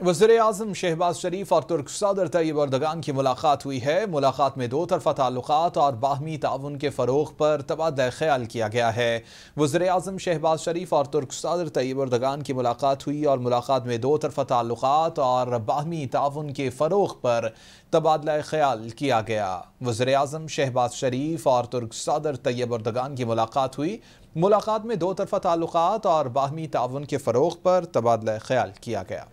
وزیر اعظم شہباز شریف اور ترک صدر طیب اردگان کی ملاقات ہوئی ہے۔ ملاقات میں دو طرفہ تعلقات اور باہمی تعاون کے فروغ پر تبادلہ خیال کیا گیا ہے۔ وزیر اعظم شہباز شریف اور ترک صدر طیب اردگان کی ملاقات ہوئی اور ملاقات میں دو طرفہ تعلقات اور باہمی تعاون کے فروغ پر تبادلہ خیال کیا گیا۔ وزیر اعظم شہباز شریف اور ترک صدر طیب اردگان کی ملاقات ہوئی۔ ملاقات میں دو طرفہ تعلقات اور باہمی تعاون کے فروغ پر تبادلہ خیال کیا گیا۔